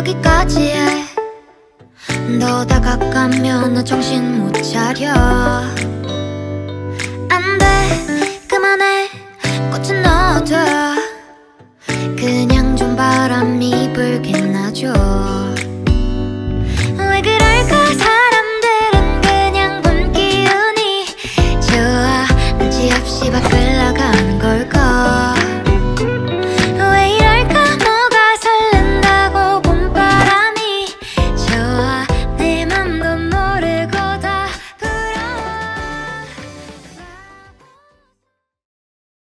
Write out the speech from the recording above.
거기까지 너 다가가면 나 정신 못 차려. 안돼 그만해. 꽃은 넣어둬 그냥 좀 바람이 불게 놔줘. 왜 그럴까? 사람들은 그냥 분 기운이 좋아. 난지 없이 밖을 나가.